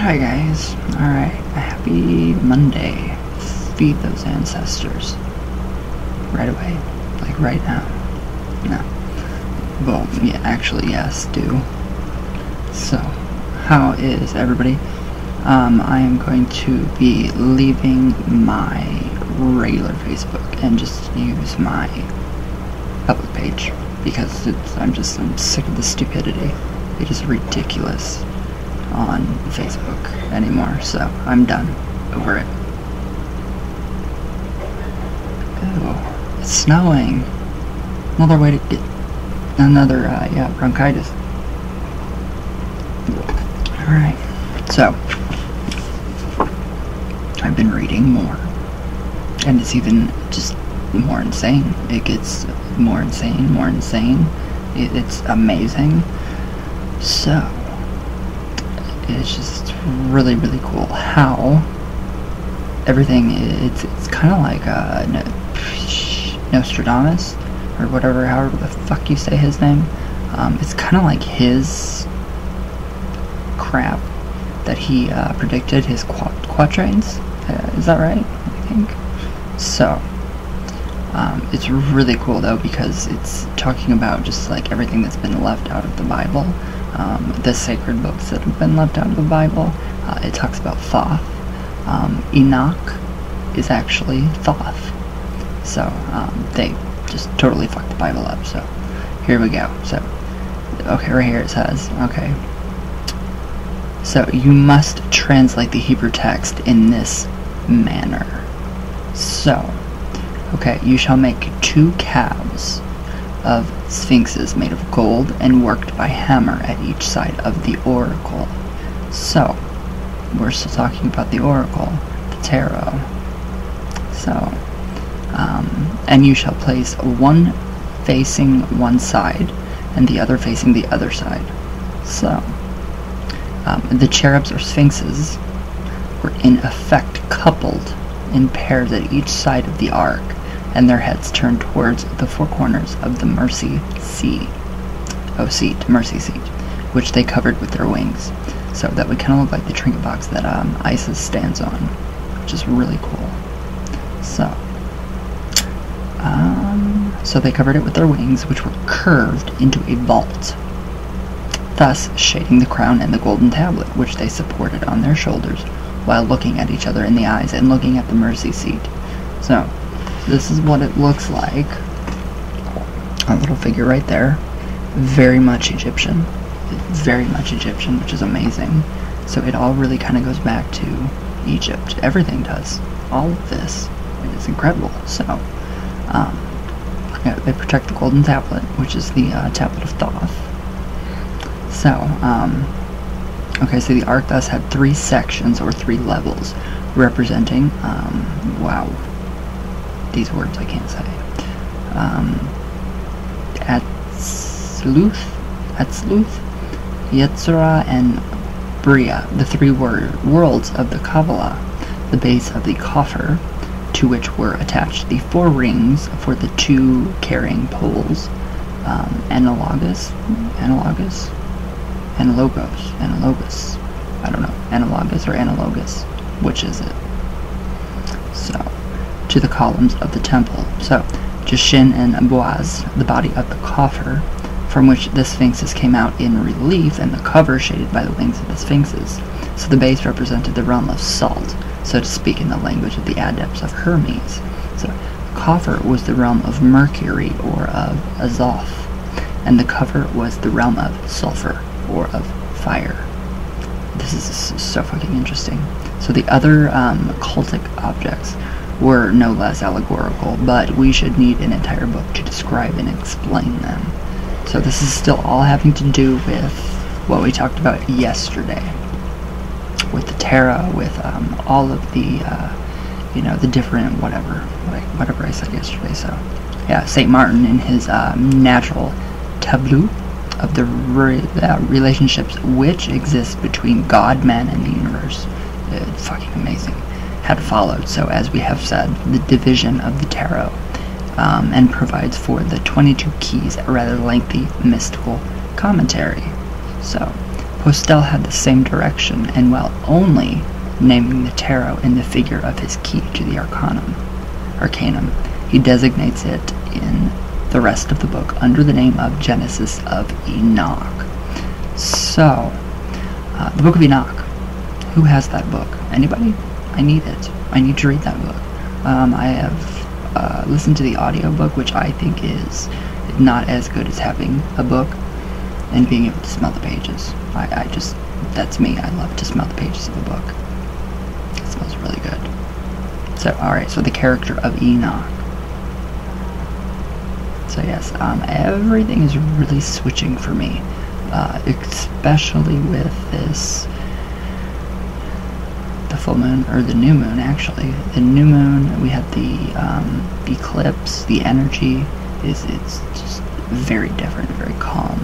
Hi guys. Alright, a happy Monday. Feed those ancestors. Right away. Like right now. No. Well, yeah, actually, yes, do. So, how is everybody? Um, I am going to be leaving my regular Facebook and just use my public page because I'm just I'm sick of the stupidity. It is ridiculous on Facebook anymore, so I'm done over it. Ew, it's snowing. Another way to get another uh, yeah bronchitis. All right, so I've been reading more, and it's even just more insane. It gets more insane, more insane. It, it's amazing. So it's just really, really cool how everything. It's it's kind of like uh, Nostradamus or whatever, however the fuck you say his name. Um, it's kind of like his crap that he uh, predicted his quat quatrains. Uh, is that right? I think so. Um, it's really cool though because it's talking about just like everything that's been left out of the Bible, um, the sacred books that have been left out of the Bible. Uh, it talks about Thoth. Um, Enoch is actually Thoth. So um, they just totally fucked the Bible up. So here we go. So okay, right here it says okay. So you must translate the Hebrew text in this manner. So Okay, you shall make two calves of sphinxes made of gold and worked by hammer at each side of the oracle. So, we're still talking about the oracle, the tarot. So, um, and you shall place one facing one side and the other facing the other side. So, um, the cherubs or sphinxes were in effect coupled in pairs at each side of the ark and their heads turned towards the four corners of the mercy seat, oh seat, mercy seat, which they covered with their wings. So that would kind of look like the trinket box that um, Isis stands on, which is really cool. So, um, so they covered it with their wings, which were curved into a vault, thus shading the crown and the golden tablet, which they supported on their shoulders, while looking at each other in the eyes and looking at the mercy seat. So, this is what it looks like. A little figure right there. Very much Egyptian. Very much Egyptian, which is amazing. So it all really kind of goes back to Egypt. Everything does. All of this. It's incredible. So, um, yeah, they protect the golden tablet, which is the uh, tablet of Thoth. So, um, okay, so the ark thus had three sections or three levels representing, um, wow, these words I can't say. Um, at Atziluth, Yetzirah, and Briah, the three word worlds of the Kabbalah, the base of the coffer, to which were attached the four rings for the two carrying poles, um, analogous, analogous, analogous, analogous. I don't know, analogous or analogous. Which is it? To the columns of the temple. So, Jachin and Boaz, the body of the coffer, from which the sphinxes came out in relief, and the cover shaded by the wings of the sphinxes. So the base represented the realm of salt, so to speak in the language of the adepts of Hermes. So the coffer was the realm of Mercury or of Azoth, and the cover was the realm of sulfur or of fire. This is so fucking interesting. So the other um, cultic objects were no less allegorical, but we should need an entire book to describe and explain them. So this is still all having to do with what we talked about yesterday, with the tarot, with um, all of the, uh, you know, the different whatever, like whatever I said yesterday. So, yeah, Saint Martin in his um, natural tableau of the re uh, relationships which exist between God, man, and the universe. It's fucking amazing had followed, so as we have said, the division of the tarot, um, and provides for the 22 keys a rather lengthy mystical commentary. So, Postel had the same direction, and while only naming the tarot in the figure of his key to the arcanum, arcanum, he designates it in the rest of the book under the name of Genesis of Enoch. So, uh, the Book of Enoch. Who has that book? Anybody? I need it. I need to read that book. Um, I have uh, listened to the audiobook, which I think is not as good as having a book and being able to smell the pages. I, I just, that's me. I love to smell the pages of a book. It smells really good. So, alright, so the character of Enoch. So yes, um, everything is really switching for me, uh, especially with this, full moon, or the new moon actually. The new moon, we had the um, eclipse, the energy is, it's just very different, very calm,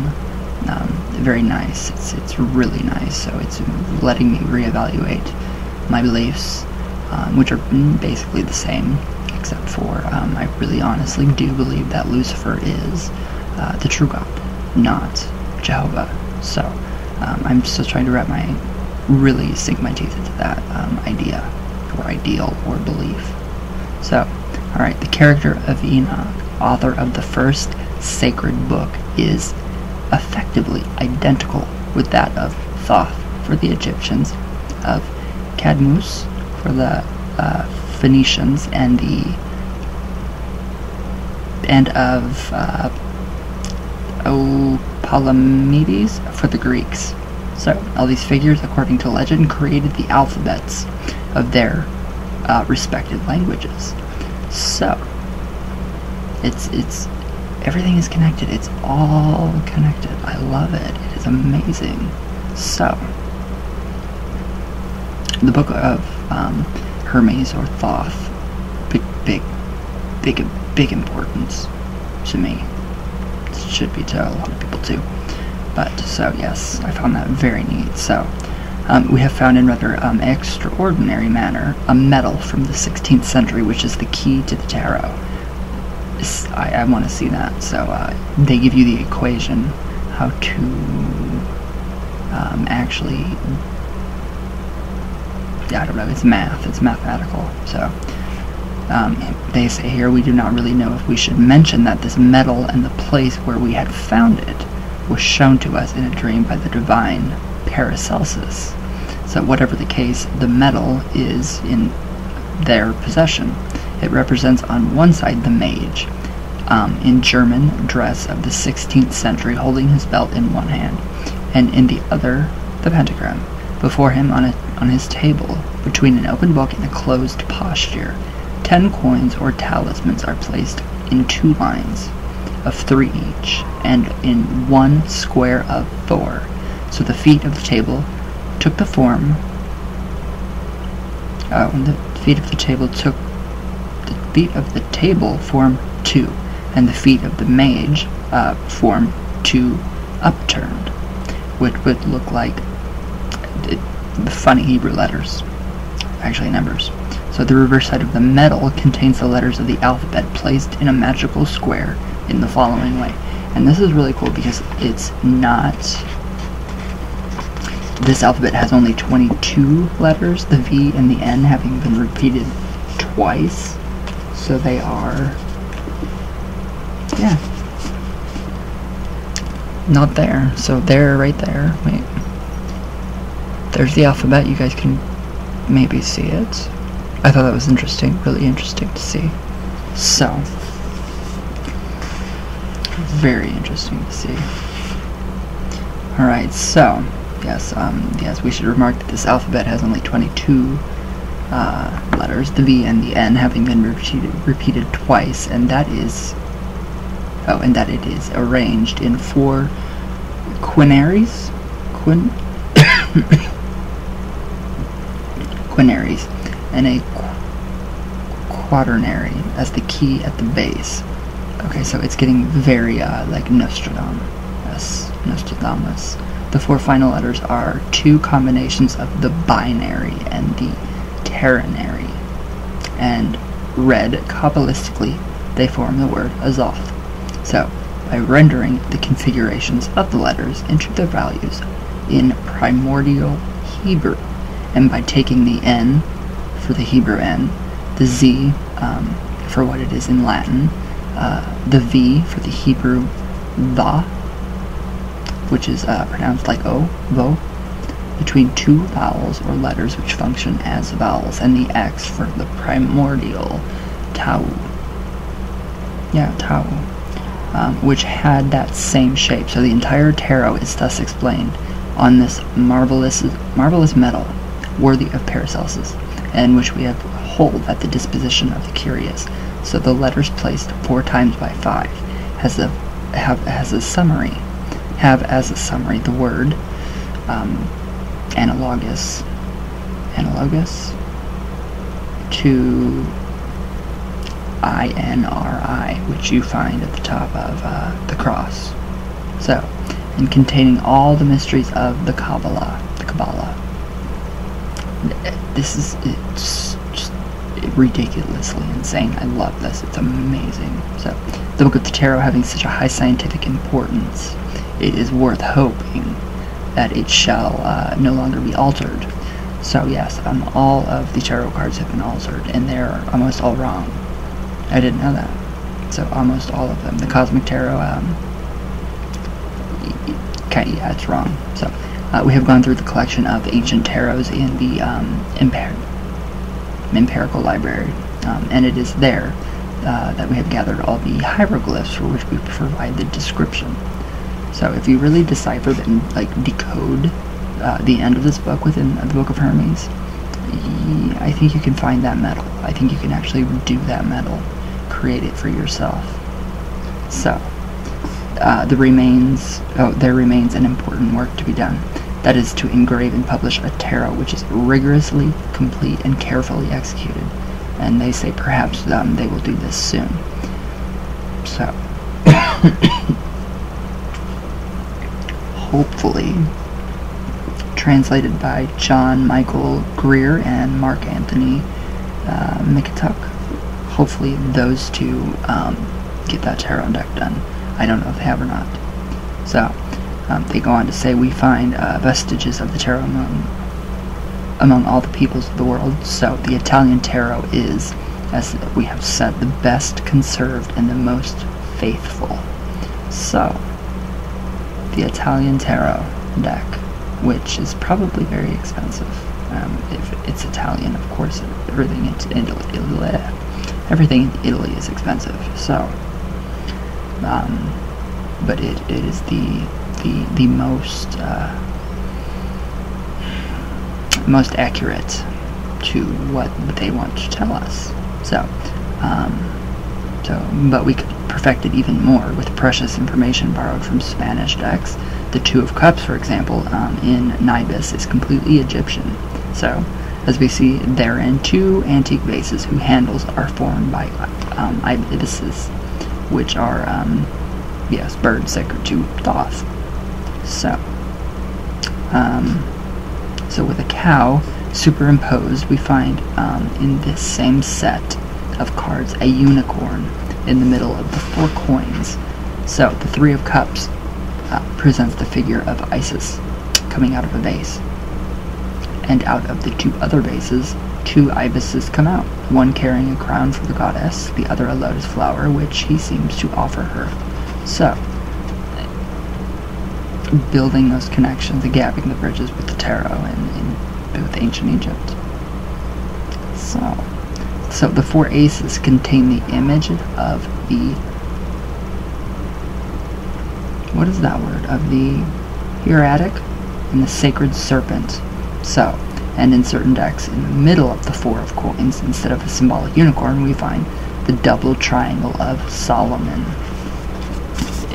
um, very nice. It's, it's really nice, so it's letting me reevaluate my beliefs, um, which are basically the same except for um, I really honestly do believe that Lucifer is uh, the true God, not Jehovah. So um, I'm still trying to wrap my, really sink my teeth that um, idea, or ideal, or belief. So, alright, the character of Enoch, author of the first sacred book, is effectively identical with that of Thoth for the Egyptians, of Cadmus for the uh, Phoenicians and the and of uh, Palamedes for the Greeks. So all these figures, according to legend, created the alphabets of their uh, respective languages. So it's it's everything is connected. It's all connected. I love it. It is amazing. So the book of um, Hermes or Thoth. Big, big, big, big importance to me. It should be to a lot of people too. But, so yes, I found that very neat. So, um, we have found in rather um, extraordinary manner a medal from the 16th century, which is the key to the tarot. I, I want to see that. So, uh, they give you the equation how to um, actually I don't know, it's math, it's mathematical. So um, they say here we do not really know if we should mention that this medal and the place where we had found it was shown to us in a dream by the divine Paracelsus. So whatever the case, the medal is in their possession. It represents on one side the mage, um, in German dress of the 16th century, holding his belt in one hand, and in the other the pentagram. Before him on, a, on his table, between an open book and a closed posture, ten coins or talismans are placed in two lines of three each, and in one square of four. So the feet of the table took the form. Uh, when the feet of the table took the feet of the table form two, and the feet of the mage uh, form two upturned, which would look like the funny Hebrew letters, actually numbers. So the reverse side of the medal contains the letters of the alphabet placed in a magical square in the following way. And this is really cool because it's not... This alphabet has only 22 letters, the V and the N having been repeated twice. So they are... Yeah. Not there. So they're right there. Wait. There's the alphabet, you guys can maybe see it. I thought that was interesting, really interesting to see. So, very interesting to see. Alright, so, yes, um, yes, we should remark that this alphabet has only 22 uh, letters, the V and the N having been repeated, repeated twice, and that is, oh, and that it is arranged in four quinaries? Quin... quinaries and a quaternary as the key at the base. Okay, so it's getting very uh, like Nostradamus. Nostradamus. The four final letters are two combinations of the binary and the ternary. And read Kabbalistically, they form the word Azoth. So, by rendering the configurations of the letters into their values, in primordial Hebrew. And by taking the N for the Hebrew N, the Z um, for what it is in Latin, uh, the V for the Hebrew the, which is uh, pronounced like O, vo, between two vowels or letters which function as vowels, and the X for the primordial tau. Yeah, tau. Um, which had that same shape. So the entire tarot is thus explained on this marvelous, marvelous metal, worthy of Paracelsus, and which we have hold at the disposition of the curious. So the letters placed four times by five has a have has a summary, have as a summary the word um, analogous, analogous to INRI, which you find at the top of uh, the cross. So, and containing all the mysteries of the Kabbalah, the Kabbalah. This is it's just ridiculously insane. I love this. It's amazing. So, the Book of the Tarot having such a high scientific importance, it is worth hoping that it shall uh, no longer be altered. So yes, um, all of the tarot cards have been altered, and they're almost all wrong. I didn't know that. So almost all of them. The Cosmic Tarot, um, okay, yeah, it's wrong. So uh, we have gone through the collection of ancient tarots in the um, Empirical Library, um, and it is there uh, that we have gathered all the hieroglyphs for which we provide the description. So if you really decipher and like decode uh, the end of this book within the Book of Hermes, I think you can find that metal. I think you can actually do that metal, create it for yourself. So, uh, the remains, oh, there remains an important work to be done. That is to engrave and publish a tarot which is rigorously complete and carefully executed. And they say perhaps um, they will do this soon. So, hopefully, translated by John Michael Greer and Mark Anthony uh, McIntosh. Hopefully, those two um, get that tarot deck done. I don't know if they have or not. So, um, they go on to say we find uh, vestiges of the tarot among, among all the peoples of the world. So, the Italian tarot is, as we have said, the best conserved and the most faithful. So, the Italian tarot deck which is probably very expensive. Um, if it's Italian, of course, everything in Italy, everything in Italy is expensive. So, um, but it, it is the the the most uh, most accurate to what they want to tell us. So, um, so, but we could perfect it even more with precious information borrowed from Spanish decks the Two of Cups, for example, um, in Nibis is completely Egyptian. So, as we see therein, two antique vases whose handles are formed by um, ibises, which are, um, yes, birds sacred to Thoth. So, um, so with a cow superimposed, we find um, in this same set of cards a unicorn in the middle of the four coins. So the Three of Cups uh, presents the figure of Isis coming out of a vase. And out of the two other vases, two ibises come out, one carrying a crown for the goddess, the other a lotus flower, which he seems to offer her. So, building those connections, the gapping the bridges with the tarot and, and with ancient Egypt. So, so the four aces contain the image of the what is that word? Of the hieratic and the sacred serpent. So, and in certain decks, in the middle of the four of coins, instead of a symbolic unicorn, we find the double triangle of Solomon.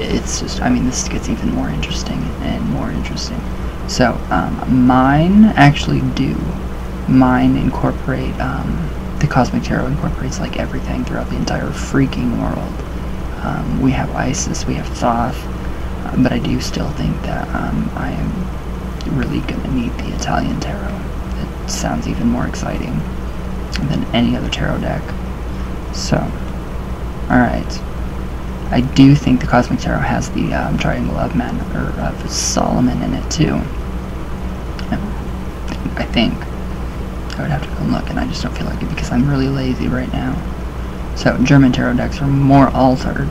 It's just, I mean, this gets even more interesting and more interesting. So, um, mine actually do. Mine incorporate, um, the Cosmic Tarot incorporates like everything throughout the entire freaking world. Um, we have Isis, we have Thoth, but I do still think that um, I am really going to need the Italian tarot. It sounds even more exciting than any other tarot deck. So, alright. I do think the Cosmic Tarot has the um, Triangle of Man, or of Solomon in it too. I think. I would have to go and look, and I just don't feel like it because I'm really lazy right now. So, German tarot decks are more altered.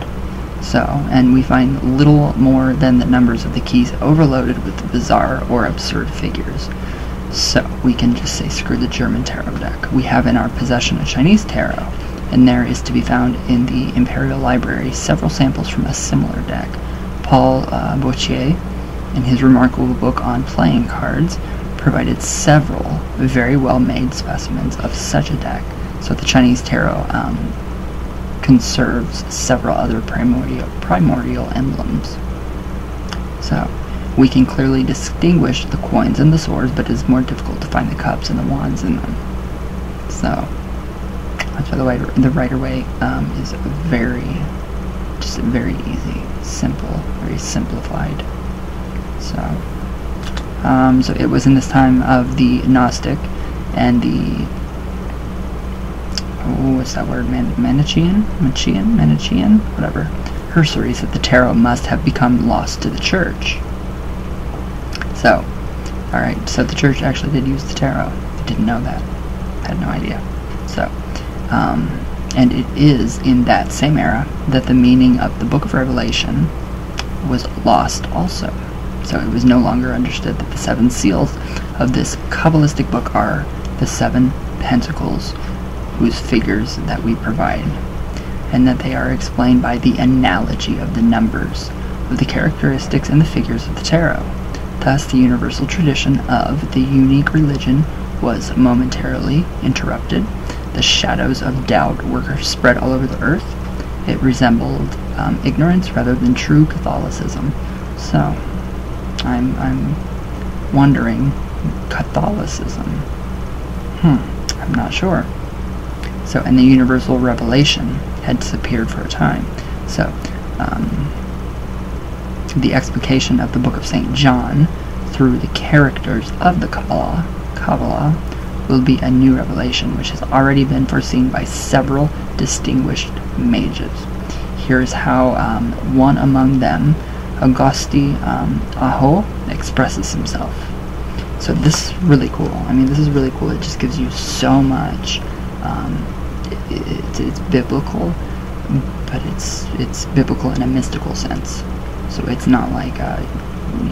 So, and we find little more than the numbers of the keys overloaded with bizarre or absurd figures. So, we can just say screw the German tarot deck. We have in our possession a Chinese tarot, and there is to be found in the Imperial Library several samples from a similar deck. Paul uh, in his remarkable book on playing cards, provided several very well made specimens of such a deck. So the Chinese tarot um, conserves several other primordial, primordial emblems. So we can clearly distinguish the coins and the swords, but it is more difficult to find the cups and the wands in them. So why the, writer, the Rider-Waite um, is very, just very easy, simple, very simplified. So, um, so it was in this time of the Gnostic and the oh, what's that word? Man- Manichean, Manichean, Manichean, whatever. Hersaries that the tarot must have become lost to the church. So, all right. So the church actually did use the tarot. I didn't know that. I had no idea. Um, and it is in that same era that the meaning of the Book of Revelation was lost also. So it was no longer understood that the seven seals of this Kabbalistic book are the seven pentacles whose figures that we provide, and that they are explained by the analogy of the numbers of the characteristics and the figures of the tarot. Thus, the universal tradition of the unique religion was momentarily interrupted. The shadows of doubt were spread all over the earth. It resembled um, ignorance rather than true Catholicism. So, I'm, I'm wondering Catholicism. Hmm, I'm not sure. So, and the universal revelation had disappeared for a time. So, um, the explication of the book of St. John through the characters of the Kabbalah, Kabbalah will be a new revelation which has already been foreseen by several distinguished mages. Here's how um, one among them Augusti um, Aho expresses himself. So this is really cool. I mean, this is really cool. It just gives you so much. Um, it, it, it's biblical, but it's it's biblical in a mystical sense. So it's not like uh,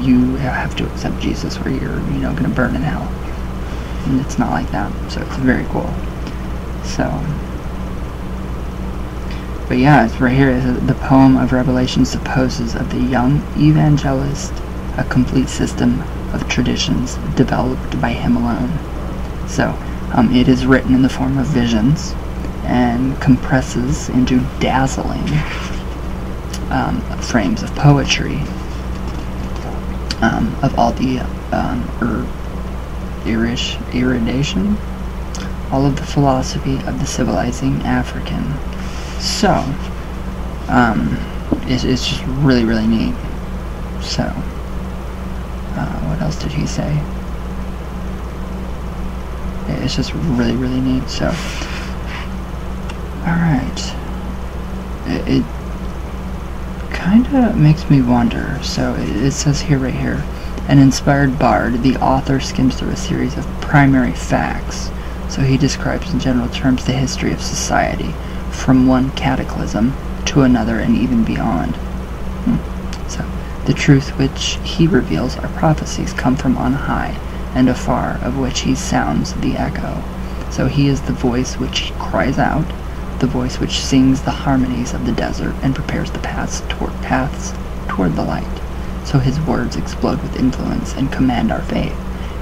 you have to accept Jesus or you're you know going to burn in hell. And it's not like that. So it's very cool. So but yeah, it's right here. The poem of Revelation supposes of the young evangelist a complete system of traditions developed by him alone. So, um, it is written in the form of visions and compresses into dazzling um, frames of poetry um, of all the um, er, irish, iridation, all of the philosophy of the civilizing African so, um, it's, it's just really, really neat. So, uh, what else did he say? It's just really, really neat. So, alright. It, it kind of makes me wonder. So, it, it says here, right here, an inspired bard, the author skims through a series of primary facts. So he describes in general terms the history of society, from one cataclysm to another and even beyond. Hmm. So, the truth which he reveals are prophecies come from on high and afar, of which he sounds the echo. So he is the voice which cries out, the voice which sings the harmonies of the desert and prepares the paths toward paths toward the light. So his words explode with influence and command our faith,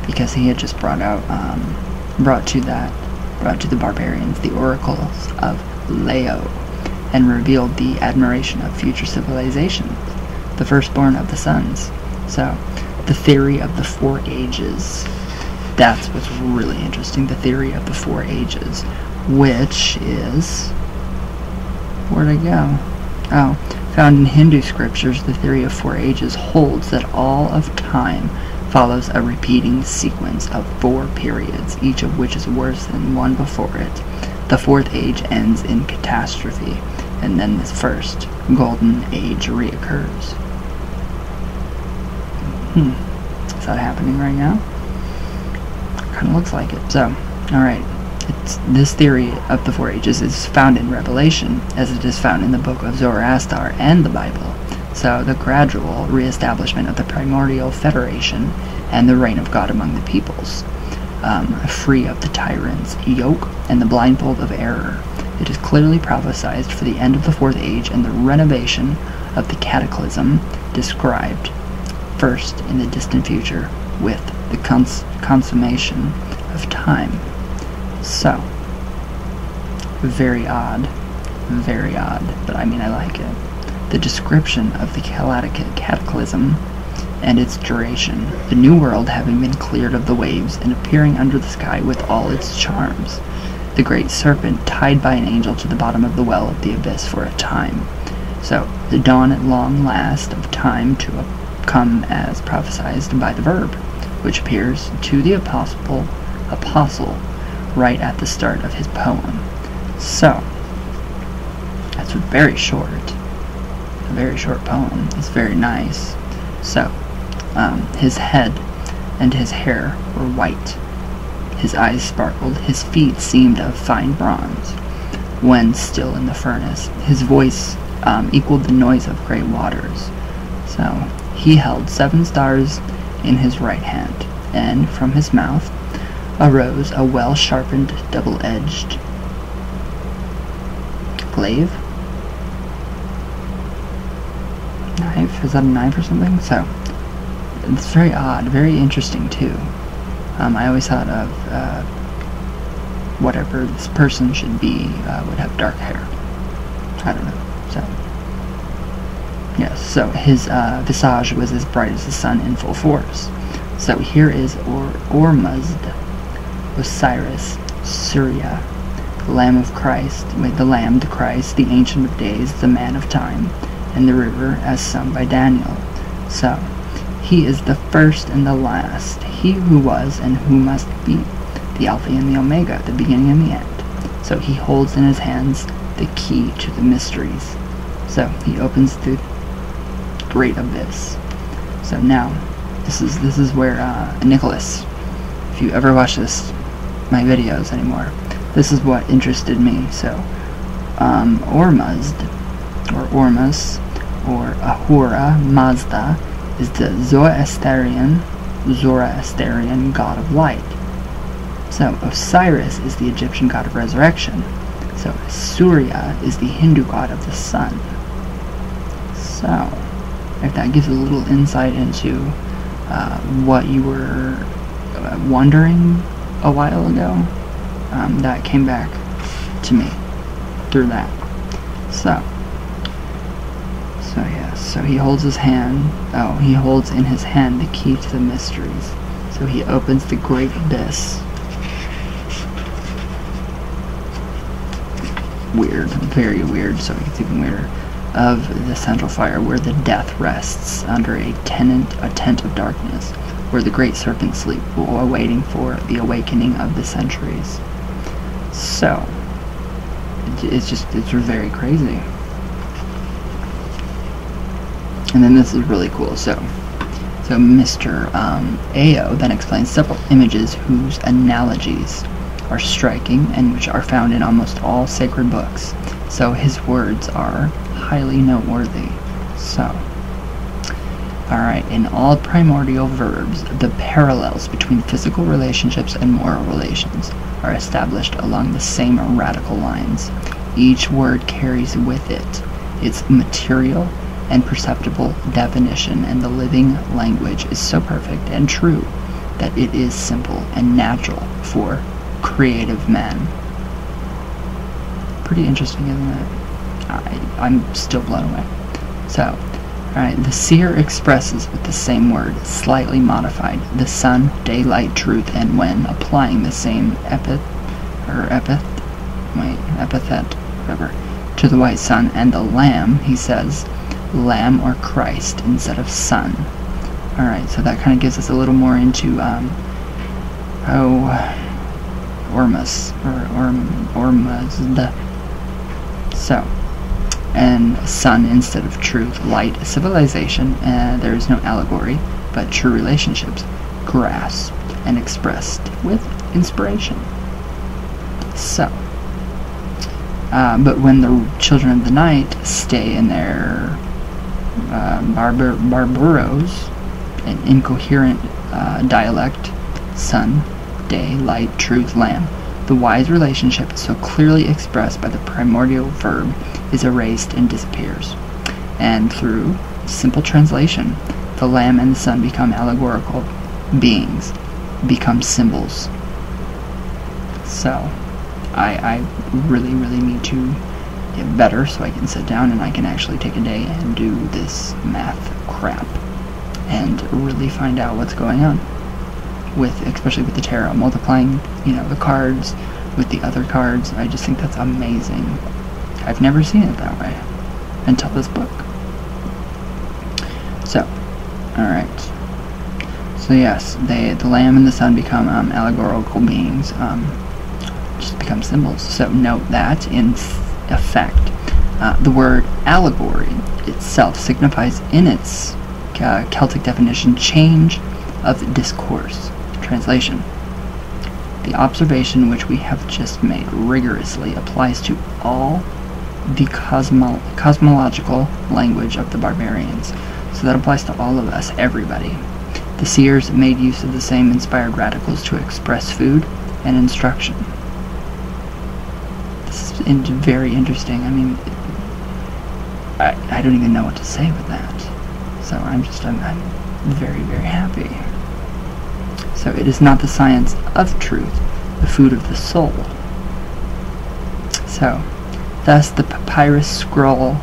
because he had just brought out, um, brought to that, brought to the barbarians the oracles of Leo, and revealed the admiration of future civilizations, the firstborn of the suns. So, the theory of the four ages. That's what's really interesting, the theory of the four ages, which is. Where'd I go? Oh, found in Hindu scriptures, the theory of four ages holds that all of time follows a repeating sequence of four periods, each of which is worse than one before it. The fourth age ends in catastrophe, and then the first golden age reoccurs. Hmm. Is that happening right now? Kind of looks like it. So, alright. This theory of the four ages is found in Revelation, as it is found in the book of Zoroaster and the Bible. So, the gradual reestablishment of the primordial federation and the reign of God among the peoples, um, free of the tyrant's yoke and the blindfold of error. It is clearly prophesied for the end of the fourth age and the renovation of the cataclysm described first in the distant future with the cons consummation of time. So, very odd, very odd, but I mean I like it. The description of the cataclysm and its duration, the new world having been cleared of the waves and appearing under the sky with all its charms, the great serpent tied by an angel to the bottom of the well of the abyss for a time. So, the dawn at long last of time to come as prophesied by the verb, which appears to the apostle, apostle right at the start of his poem. So, that's very short. A very short poem. It's very nice. So, um, his head and his hair were white. His eyes sparkled. His feet seemed of fine bronze when still in the furnace. His voice um, equaled the noise of great waters. So he held seven stars in his right hand, and from his mouth arose a well sharpened, double edged glaive. Knife? Is that a knife or something? So, it's very odd, very interesting too. Um, I always thought of uh, whatever this person should be uh, would have dark hair. I don't know. So, yes, so his uh, visage was as bright as the sun in full force. So here is or Ormuzd, Osiris, Surya, the Lamb of Christ, the Lamb, the Christ, the Ancient of Days, the Man of Time, and the river as sung by Daniel. So, he is the first and the last, he who was and who must be, the Alpha and the Omega, the beginning and the end. So he holds in his hands the key to the mysteries. So he opens the great abyss. So now, this is this is where uh, Nicholas, if you ever watch this, my videos anymore, this is what interested me. So, um, Ormuzd, or Ormus, or Ahura Mazda, is the Zoroastrian, Zoroastrian god of light. So, Osiris is the Egyptian god of resurrection. So, Surya is the Hindu god of the sun. So, if that gives a little insight into uh, what you were uh, wondering a while ago, um, that came back to me through that. So, so yes, so he holds his hand, oh, he holds in his hand the key to the mysteries. So he opens the great abyss. Weird, very weird, so it's even weirder. Of the central fire where the death rests under a tenant, a tent of darkness, where the great serpents sleep, awaiting for the awakening of the centuries. So, it's just, it's very crazy. And then this is really cool. So, so Mr. Um, Ao then explains several images whose analogies are striking and which are found in almost all sacred books. So his words are highly noteworthy. So, alright, in all primordial verbs, the parallels between physical relationships and moral relations are established along the same radical lines. Each word carries with it its material and perceptible definition, and the living language is so perfect and true that it is simple and natural for creative men. Pretty interesting, isn't it? I, I'm still blown away. So, alright, the seer expresses with the same word, slightly modified, the sun, daylight, truth, and when applying the same epith, or epith, wait, epithet, whatever, to the white sun and the lamb, he says, Lamb or Christ instead of sun. Alright, so that kind of gives us a little more into, um, oh, Ormus, or Orm, Ormuzd. So, and Sun instead of truth, light, civilization, and there is no allegory, but true relationships, grasped, and expressed with inspiration. So, uh, but when the children of the night stay in their uh, barbar- barbaros, an incoherent uh, dialect, sun, day, light, truth, lamb, the wise relationship so clearly expressed by the primordial verb is erased and disappears. And through simple translation, the lamb and the sun become allegorical beings, become symbols. So, I, I really, really need to get better so I can sit down and I can actually take a day and do this math crap and really find out what's going on with especially with the tarot multiplying you know the cards with the other cards. I just think that's amazing. I've never seen it that way until this book. So alright so yes they the lamb and the sun become um, allegorical beings um, just become symbols. So note that in effect uh, the word allegory itself signifies in its uh, Celtic definition change of discourse Translation The observation which we have just made rigorously applies to all the cosmo cosmological language of the barbarians. So that applies to all of us, everybody. The seers made use of the same inspired radicals to express food and instruction. This is in very interesting. I mean, I, I don't even know what to say with that. So I'm just, I'm, I'm very, very happy. So it is not the science of truth, the food of the soul. So, thus the papyrus scroll,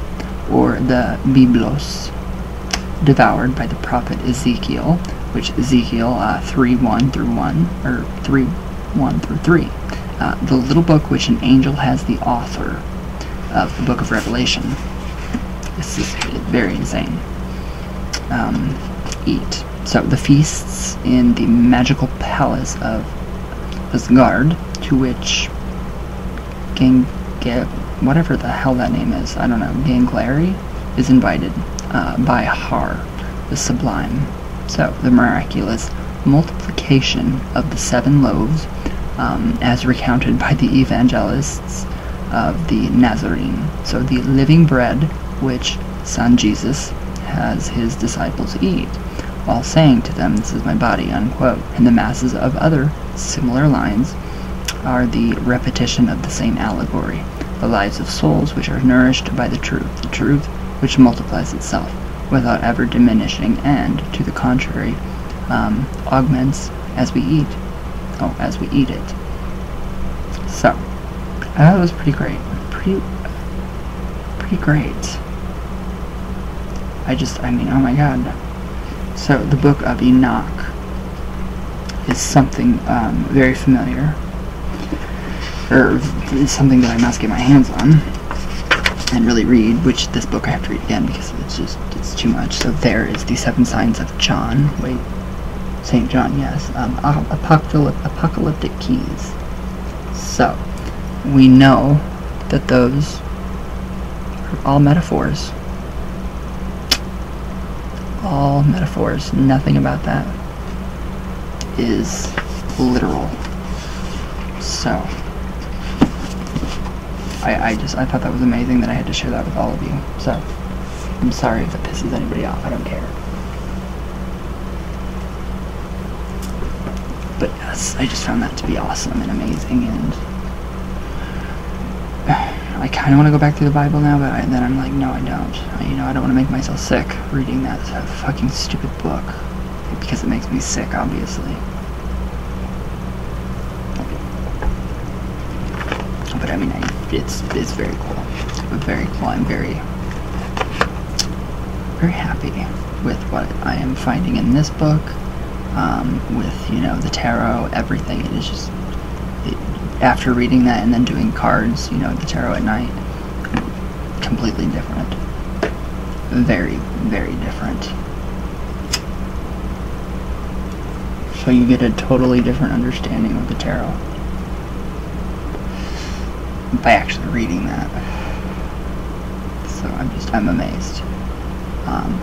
or the Biblos, devoured by the prophet Ezekiel, which Ezekiel uh, 3 1 through 1, or 3 1 through 3. Uh, the little book which an angel has the author of the book of Revelation. This is very insane. Um, eat. So the feasts in the magical palace of Asgard, to which Gang, whatever the hell that name is, I don't know, Gangleri, is invited uh, by Har, the sublime. So the miraculous multiplication of the seven loaves, um, as recounted by the evangelists of the Nazarene. So the living bread which Son Jesus has his disciples eat while saying to them, This is my body, unquote. And the masses of other similar lines are the repetition of the same allegory, the lives of souls which are nourished by the truth, the truth which multiplies itself without ever diminishing and, to the contrary, um, augments as we eat. Oh, as we eat it. So, that was pretty great. Pretty, pretty great. I just, I mean, oh my god, so the book of Enoch is something um, very familiar, or is something that I must get my hands on and really read, which this book I have to read again because it's just, it's too much. So there is the seven signs of John. Wait, St. John, yes. Um, apocalyptic keys. So, we know that those are all metaphors all metaphors. Nothing about that is literal. So, I, I just, I thought that was amazing that I had to share that with all of you. So, I'm sorry if it pisses anybody off. I don't care. But yes, I just found that to be awesome and amazing and I kind of want to go back through the Bible now, but I, then I'm like, no, I don't. I, you know, I don't want to make myself sick reading that fucking stupid book because it makes me sick, obviously. But I mean, I, it's it's very cool. Very cool. I'm very very happy with what I am finding in this book. Um, with you know the tarot, everything. It is just after reading that and then doing cards, you know, the tarot at night, completely different. Very, very different. So you get a totally different understanding of the tarot by actually reading that. So I'm just, I'm amazed. Um,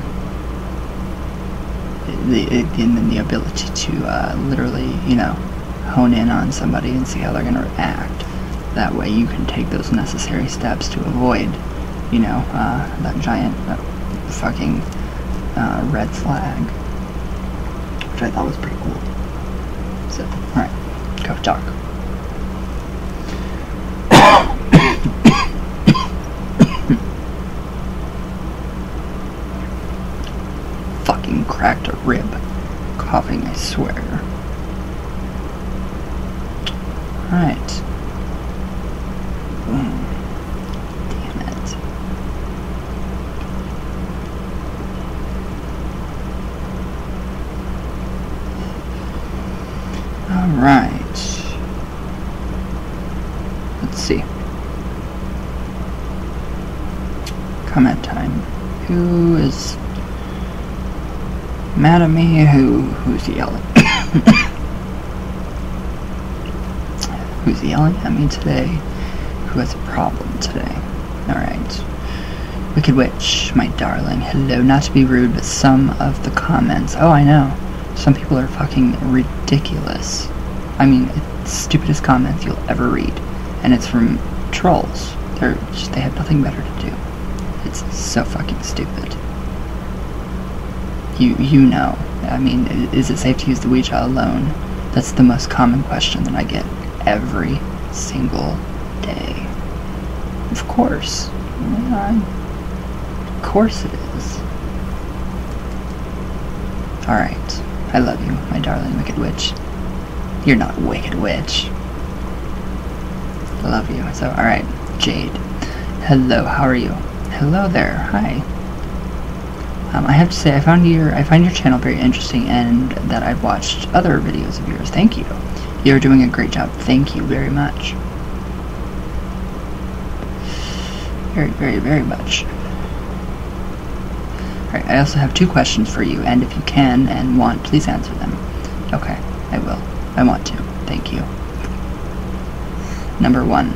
the, and then the ability to uh, literally, you know, hone in on somebody and see how they're going to react. That way you can take those necessary steps to avoid, you know, uh, that giant uh, fucking uh, red flag. Which I thought was pretty cool. So, alright, go talk. fucking cracked a rib. Coughing, I swear. Alright. Boom. Hmm. Damn it. Alright. Let's see. Comment time. Who is mad at me? Who who's yelling? Who's yelling at me today? Who has a problem today? Alright. Wicked Witch, my darling. Hello, not to be rude, but some of the comments. Oh, I know. Some people are fucking ridiculous. I mean, stupidest comments you'll ever read. And it's from trolls. They're just, they have nothing better to do. It's so fucking stupid. You, you know. I mean, is it safe to use the Ouija alone? That's the most common question that I get every single day. Of course. Yeah, of course it is. Alright. I love you, my darling Wicked Witch. You're not a Wicked Witch. I love you. So, alright. Jade. Hello, how are you? Hello there. Hi. Um, I have to say, I found your I find your channel very interesting, and that I've watched other videos of yours. Thank you. You're doing a great job. Thank you very much. Very, very, very much. Alright, I also have two questions for you, and if you can and want, please answer them. Okay, I will. I want to. Thank you. Number one,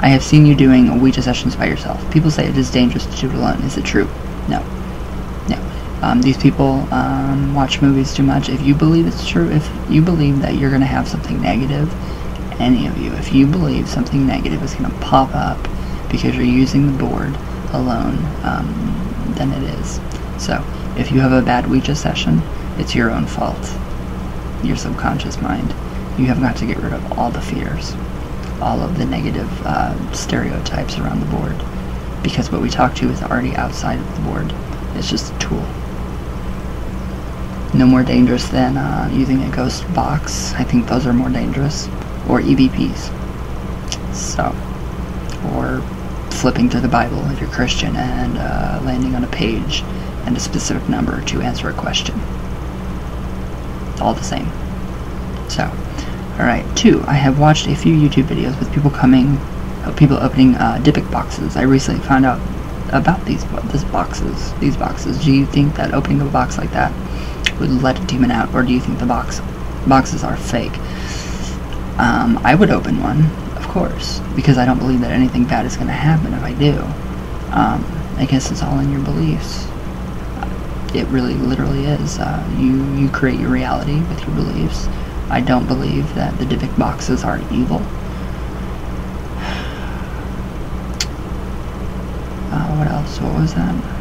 I have seen you doing Ouija sessions by yourself. People say it is dangerous to do it alone. Is it true? No. Um, these people um, watch movies too much. If you believe it's true, if you believe that you're going to have something negative, any of you, if you believe something negative is going to pop up because you're using the board alone, um, then it is. So, if you have a bad Ouija session, it's your own fault. Your subconscious mind. You have got to get rid of all the fears, all of the negative uh, stereotypes around the board, because what we talk to is already outside of the board. It's just a tool. No more dangerous than uh, using a ghost box. I think those are more dangerous. Or EVPs. So, or flipping through the Bible if you're Christian and uh, landing on a page and a specific number to answer a question. All the same. So, alright, two, I have watched a few YouTube videos with people coming, uh, people opening uh, Dybbuk boxes. I recently found out about these this boxes, these boxes. Do you think that opening a box like that would let a demon out, or do you think the box boxes are fake? Um, I would open one, of course, because I don't believe that anything bad is going to happen if I do. Um, I guess it's all in your beliefs. It really, literally is. Uh, you you create your reality with your beliefs. I don't believe that the Dybbuk boxes are evil. Uh, what else? What was that?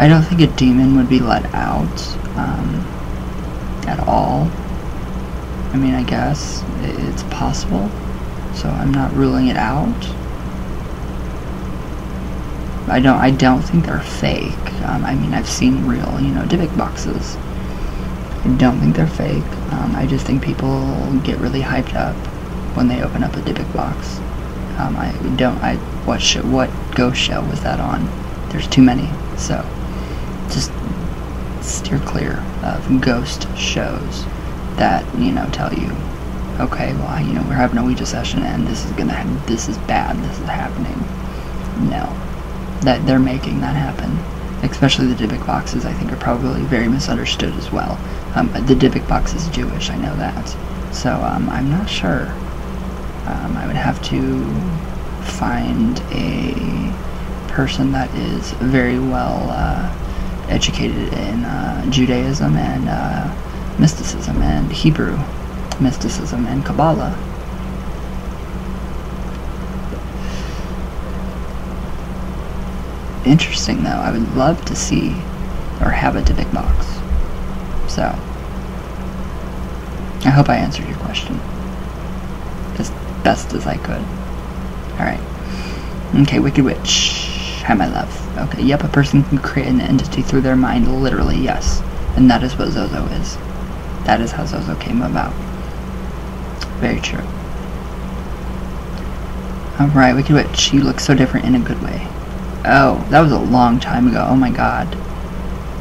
I don't think a demon would be let out um, at all. I mean, I guess it's possible, so I'm not ruling it out. I don't. I don't think they're fake. Um, I mean, I've seen real, you know, Dybbuk boxes. I don't think they're fake. Um, I just think people get really hyped up when they open up a Dybbuk box. Um, I don't. I what show, what ghost show was that on? There's too many, so just steer clear of ghost shows that you know tell you, okay, well, you know, we're having a Ouija session and this is gonna, this is bad, this is happening. No, that they're making that happen. Especially the Dybbuk boxes, I think, are probably very misunderstood as well. Um, the Dybbuk box is Jewish, I know that. So um, I'm not sure. Um, I would have to find a person that is very well uh, educated in uh, Judaism and uh, mysticism and Hebrew mysticism and Kabbalah. Interesting though, I would love to see or have a Dybbuk box. So, I hope I answered your question as best as I could. Alright. Okay, Wicked Witch. Hi, my love. Okay, yep, a person can create an entity through their mind, literally, yes. And that is what Zozo is. That is how Zozo came about. Very true. Alright, Wicked Witch, you looks so different in a good way. Oh, that was a long time ago. Oh my god.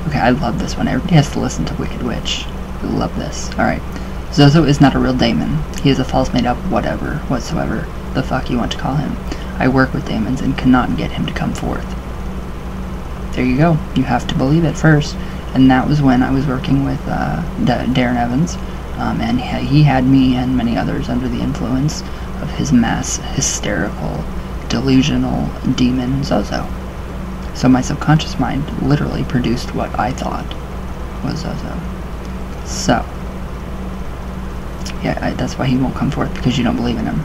Okay, I love this one. Everybody has to listen to Wicked Witch. I love this. Alright. Zozo is not a real daemon. He is a false made up whatever, whatsoever the fuck you want to call him. I work with daemons and cannot get him to come forth. There you go. You have to believe it first. And that was when I was working with uh, Darren Evans, um, and he had me and many others under the influence of his mass hysterical, delusional demon Zozo. So my subconscious mind literally produced what I thought was Zozo. So, yeah, I, that's why he won't come forth because you don't believe in him,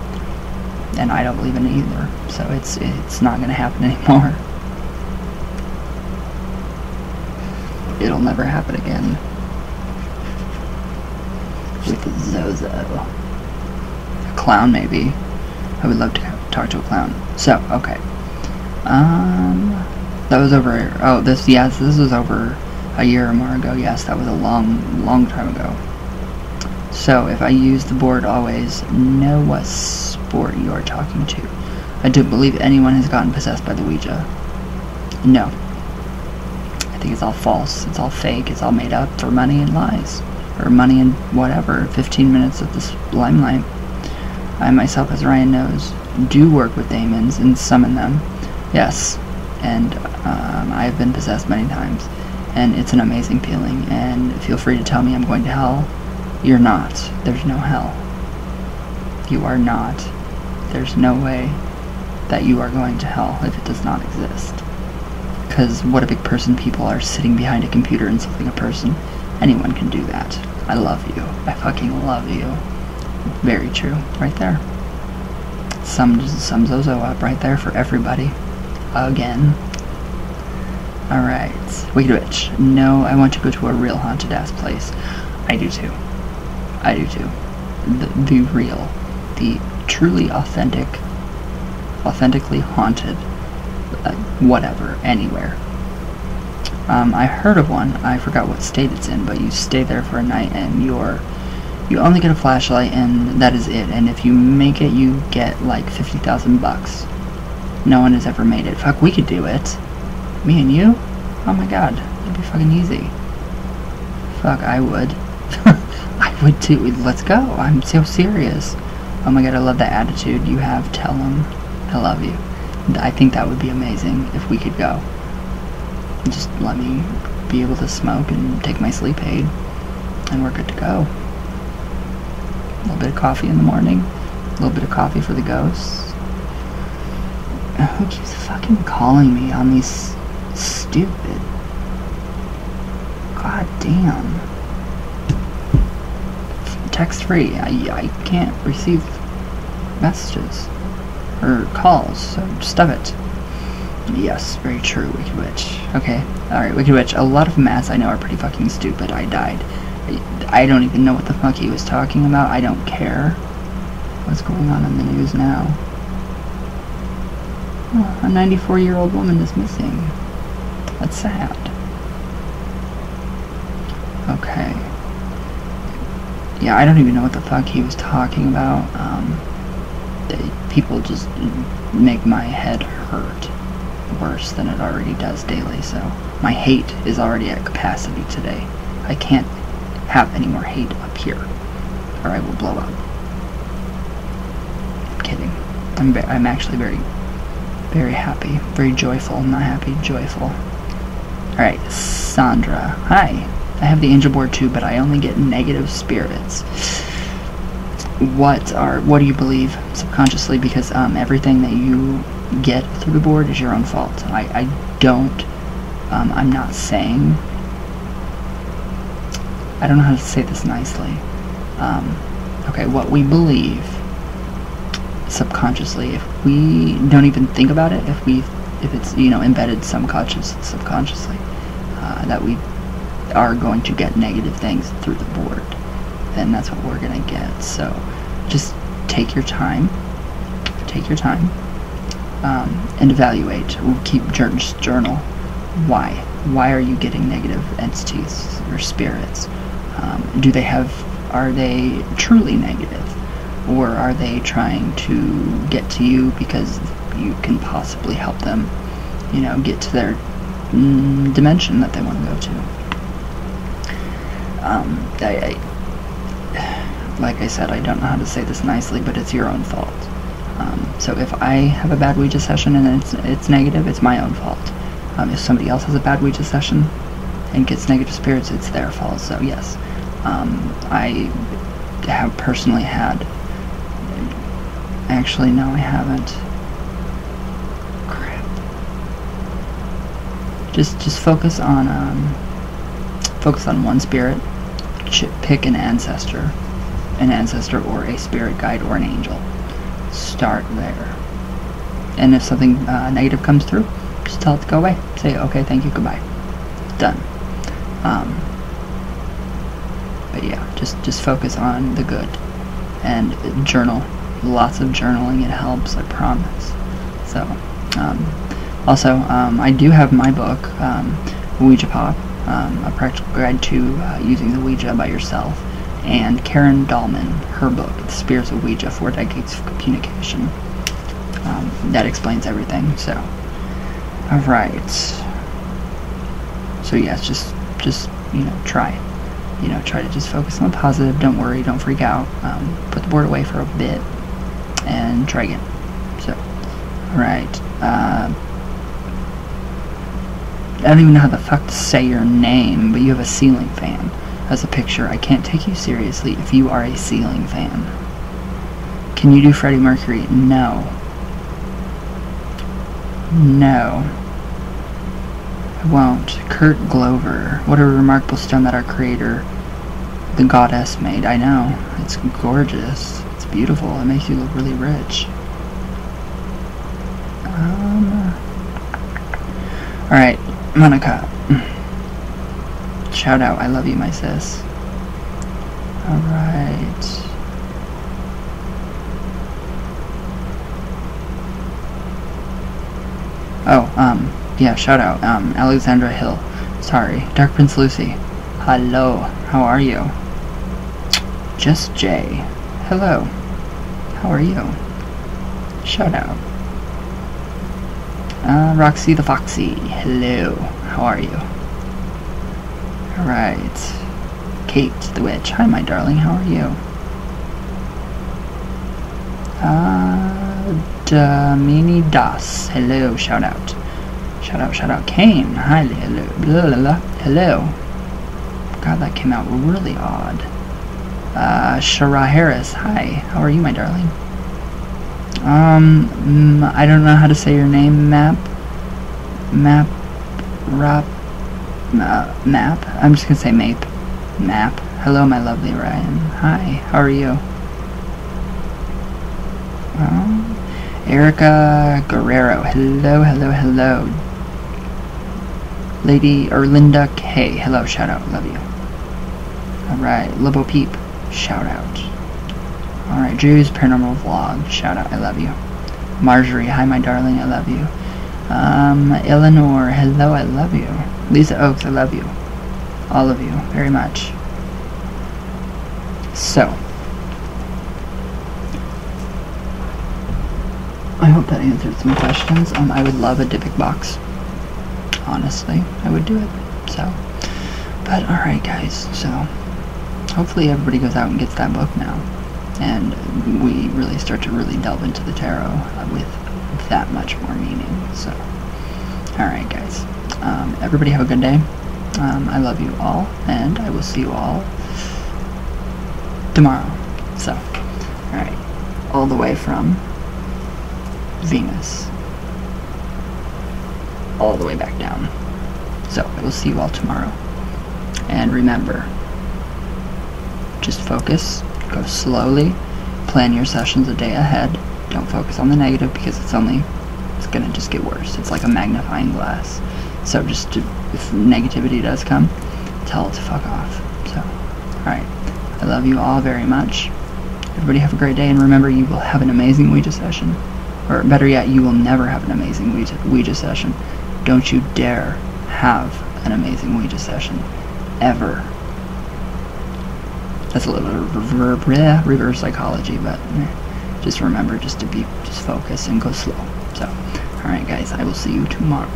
and I don't believe in it either. So it's it's not gonna happen anymore. It'll never happen again with Zozo. A clown, maybe. I would love to talk to a clown. So, okay. Um, that was over. Oh, this yes, this was over a year or more ago. Yes, that was a long, long time ago. So, if I use the board always, know what sport you are talking to. I don't believe anyone has gotten possessed by the Ouija. No. I think it's all false. It's all fake. It's all made up for money and lies. Or money and whatever. 15 minutes of this limelight. I myself, as Ryan knows, do work with demons and summon them. Yes. And um, I have been possessed many times. And it's an amazing feeling. And feel free to tell me I'm going to hell you're not. There's no hell. You are not. There's no way that you are going to hell if it does not exist. Because what a big person people are sitting behind a computer insulting a person. Anyone can do that. I love you. I fucking love you. Very true. Right there. Some, some Zozo up right there for everybody. Again. Alright. Wicked Witch. No, I want to go to a real haunted ass place. I do too. I do too. The, the real, the truly authentic, authentically haunted, uh, whatever, anywhere. Um, I heard of one. I forgot what state it's in, but you stay there for a night and you're you only get a flashlight and that is it. And if you make it, you get like fifty thousand bucks. No one has ever made it. Fuck, we could do it. Me and you? Oh my god, it'd be fucking easy. Fuck, I would. I would too. Let's go. I'm so serious. Oh my god, I love that attitude you have. Tell them I love you. I think that would be amazing if we could go. Just let me be able to smoke and take my sleep aid, and we're good to go. A little bit of coffee in the morning, a little bit of coffee for the ghosts. Who keeps fucking calling me on these stupid? God damn text free. I, I can't receive messages or calls, so stop it. Yes, very true, Wicked Witch. Okay, alright, Wicked Witch. A lot of maths I know are pretty fucking stupid. I died. I, don't even know what the fuck he was talking about. I don't care. What's going on in the news now? Oh, a 94 year old woman is missing. That's sad. Okay yeah, I don't even know what the fuck he was talking about. Um, people just make my head hurt worse than it already does daily. So my hate is already at capacity today. I can't have any more hate up here, or I will blow up. I'm kidding. I'm I'm actually very, very happy, very joyful. Not happy, joyful. All right, Sandra. Hi. I have the angel board too, but I only get negative spirits. What are what do you believe subconsciously? Because um, everything that you get through the board is your own fault. I, I don't Um, I'm not saying. I don't know how to say this nicely. Um, okay, what we believe subconsciously, if we don't even think about it, if we, if it's you know embedded subconscious, subconsciously, uh, that we are going to get negative things through the board, then that's what we're gonna get. So, just take your time. Take your time um, and evaluate. We'll Keep journal. Why? Why are you getting negative entities or spirits? Um, do they have? Are they truly negative, or are they trying to get to you because you can possibly help them? You know, get to their mm, dimension that they want to go to. Um, I, I, like I said, I don't know how to say this nicely, but it's your own fault. Um, so if I have a bad Ouija session and it's, it's negative, it's my own fault. Um, if somebody else has a bad Ouija session and gets negative spirits, it's their fault. So yes, um, I have personally had. Actually, no, I haven't. Crap. Just, just focus on, um, focus on one spirit. Pick an ancestor, an ancestor or a spirit guide or an angel start there. And if something uh, negative comes through, just tell it to go away. Say, okay, thank you, goodbye. Done. Um, but yeah, just, just focus on the good. And journal. Lots of journaling, it helps, I promise. So, um, also, um, I do have my book, um, Ouija Pop, um, a practical guide to uh, using the Ouija by yourself and Karen Dahlman, her book, The Spirits of Ouija, Four Decades of Communication. Um, that explains everything, so. Alright. So yes, just, just, you know, try. You know, try to just focus on the positive, don't worry, don't freak out. Um, put the board away for a bit, and try again. So, alright. Uh, I don't even know how the fuck to say your name, but you have a ceiling fan as a picture. I can't take you seriously if you are a ceiling fan. Can you do Freddie Mercury? No. No. I won't. Kurt Glover. What a remarkable stone that our creator, the goddess, made. I know. It's gorgeous. It's beautiful. It makes you look really rich. Um, Monica. Shout out, I love you, my sis. Alright. Oh, um, yeah, shout out, um, Alexandra Hill. Sorry, Dark Prince Lucy. Hello, how are you? Just Jay. Hello. How are you? Shout out. Uh, Roxy the Foxy. Hello. How are you? Alright. Kate the Witch. Hi, my darling. How are you? Uh, Damini Das. Hello. Shout out. Shout out, shout out. Kane. Hi, hello. Blah, blah, blah. Hello. God, that came out really odd. Uh, Shara Harris. Hi. How are you, my darling? Um, mm, I don't know how to say your name, Map. Map. Rap uh, map. I'm just gonna say map. Map. Hello, my lovely Ryan. Hi, how are you? Um, Erica Guerrero. Hello, hello, hello. Lady or Linda K. Hello, shout out. Love you. Alright, Lobo Peep. Shout out. Alright, Drew's Paranormal Vlog. Shout out. I love you. Marjorie. Hi, my darling. I love you. Um, Eleanor. Hello, I love you. Lisa Oaks, I love you. All of you, very much. So. I hope that answered some questions. Um, I would love a Dybbuk box. Honestly, I would do it. So. But, alright guys, so. Hopefully everybody goes out and gets that book now. And we really start to really delve into the tarot with that much more meaning. So. Alright guys. Um, everybody have a good day. Um, I love you all, and I will see you all tomorrow. So, alright. All the way from Venus. All the way back down. So I will see you all tomorrow. And remember, just focus, go slowly, plan your sessions a day ahead. Don't focus on the negative because it's only it's gonna just get worse. It's like a magnifying glass. So just to, if negativity does come, tell it to fuck off. So, alright. I love you all very much. Everybody have a great day, and remember, you will have an amazing Ouija session. Or better yet, you will never have an amazing Ouija, Ouija session. Don't you dare have an amazing Ouija session. Ever. That's a little bit reverse psychology, but just remember just to be, just focus and go slow. So, alright guys, I will see you tomorrow.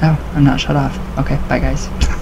Oh, I'm not shut off. Okay, bye guys.